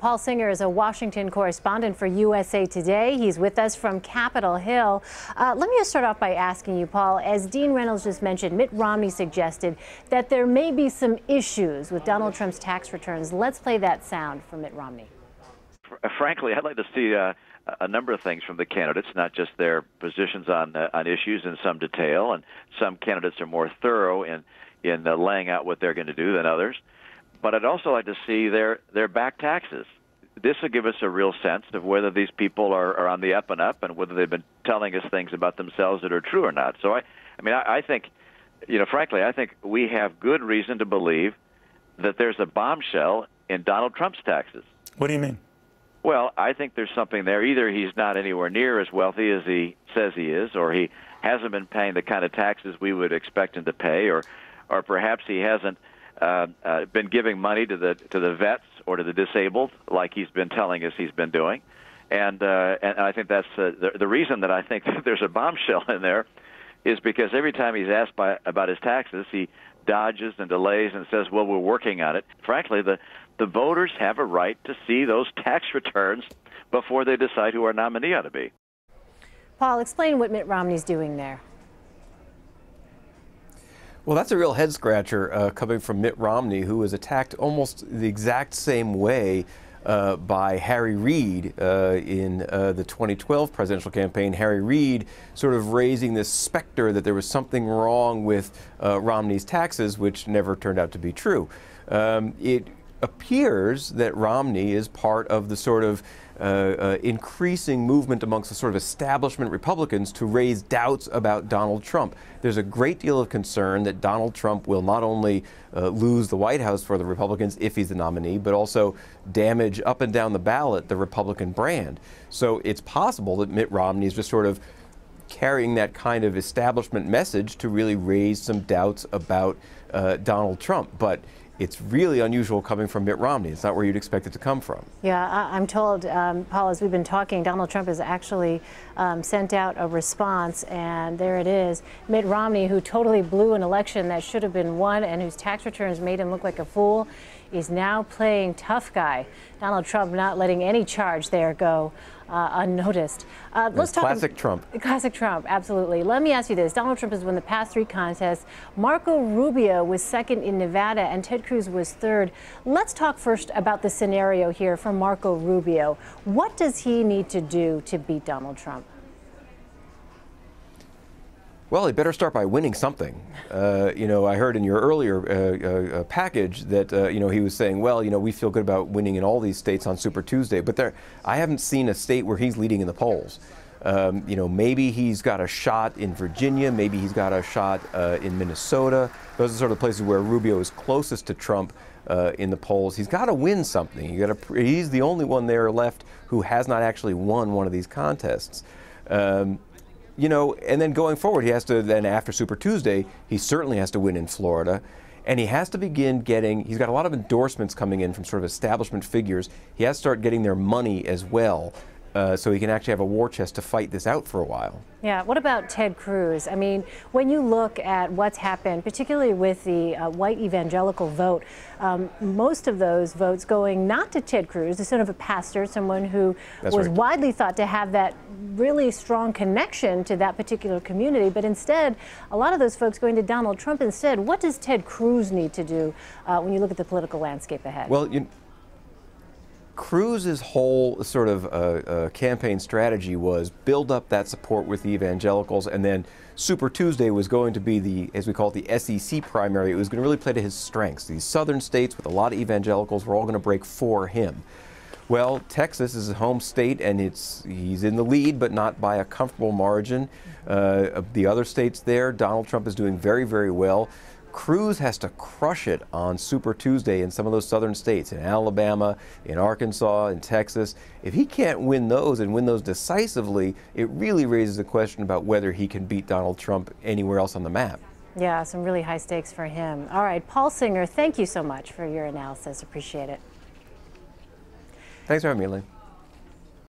Paul Singer is a Washington correspondent for USA Today. He's with us from Capitol Hill. Uh, let me just start off by asking you, Paul, as Dean Reynolds just mentioned, Mitt Romney suggested that there may be some issues with Donald Trump's tax returns. Let's play that sound from Mitt Romney. Frankly, I'd like to see uh, a number of things from the candidates, not just their positions on uh, on issues in some detail, and some candidates are more thorough in in uh, laying out what they're going to do than others but I'd also like to see their their back taxes. This will give us a real sense of whether these people are, are on the up and up and whether they've been telling us things about themselves that are true or not. So I, I mean, I, I think, you know, frankly, I think we have good reason to believe that there's a bombshell in Donald Trump's taxes. What do you mean? Well, I think there's something there. Either he's not anywhere near as wealthy as he says he is, or he hasn't been paying the kind of taxes we would expect him to pay, or, or perhaps he hasn't uh, uh, been giving money to the to the vets or to the disabled, like he's been telling us he's been doing, and uh, and I think that's uh, the the reason that I think that there's a bombshell in there, is because every time he's asked by about his taxes, he dodges and delays and says, "Well, we're working on it." Frankly, the the voters have a right to see those tax returns before they decide who our nominee ought to be. Paul, explain what Mitt Romney's doing there. Well, that's a real head scratcher uh, coming from Mitt Romney, who was attacked almost the exact same way uh, by Harry Reid uh, in uh, the 2012 presidential campaign. Harry Reid sort of raising this specter that there was something wrong with uh, Romney's taxes, which never turned out to be true. Um, it appears that Romney is part of the sort of uh, uh, increasing movement amongst the sort of establishment Republicans to raise doubts about Donald Trump. There's a great deal of concern that Donald Trump will not only uh, lose the White House for the Republicans if he's the nominee, but also damage up and down the ballot the Republican brand. So it's possible that Mitt Romney is just sort of carrying that kind of establishment message to really raise some doubts about uh, Donald Trump. But it's really unusual coming from Mitt Romney. It's not where you'd expect it to come from. Yeah, I'm told, um, Paul, as we've been talking, Donald Trump has actually um, sent out a response, and there it is. Mitt Romney, who totally blew an election that should have been won and whose tax returns made him look like a fool, is now playing tough guy. Donald Trump not letting any charge there go uh, unnoticed. Uh, let's talk classic Trump. Classic Trump, absolutely. Let me ask you this: Donald Trump has won the past three contests. Marco Rubio was second in Nevada, and Ted Cruz was third. Let's talk first about the scenario here for Marco Rubio. What does he need to do to beat Donald Trump? Well, he better start by winning something. Uh, you know, I heard in your earlier uh, uh, uh, package that uh, you know he was saying, well, you know, we feel good about winning in all these states on Super Tuesday, but there, I haven't seen a state where he's leading in the polls. Um, you know, maybe he's got a shot in Virginia, maybe he's got a shot uh, in Minnesota. Those are sort of the places where Rubio is closest to Trump in the polls. He's got to win something. He's the only one there left who has not actually won one of these contests. Um, you know, and then going forward, he has to then after Super Tuesday, he certainly has to win in Florida. And he has to begin getting, he's got a lot of endorsements coming in from sort of establishment figures. He has to start getting their money as well uh, so he can actually have a war chest to fight this out for a while. Yeah, what about Ted Cruz? I mean, when you look at what's happened, particularly with the uh, white evangelical vote, um, most of those votes going not to Ted Cruz, the son of a pastor, someone who That's was right. widely thought to have that really strong connection to that particular community, but instead, a lot of those folks going to Donald Trump instead. What does Ted Cruz need to do uh, when you look at the political landscape ahead? Well, you, Cruz's whole sort of uh, uh, campaign strategy was build up that support with the evangelicals, and then Super Tuesday was going to be the, as we call it, the SEC primary. It was going to really play to his strengths. These southern states with a lot of evangelicals were all going to break for him. Well, Texas is his home state, and it's he's in the lead, but not by a comfortable margin. Uh, the other states there, Donald Trump is doing very, very well. Cruz has to crush it on Super Tuesday in some of those southern states, in Alabama, in Arkansas, in Texas. If he can't win those and win those decisively, it really raises a question about whether he can beat Donald Trump anywhere else on the map. Yeah, some really high stakes for him. All right, Paul Singer, thank you so much for your analysis. Appreciate it. Thanks for having me, Elaine.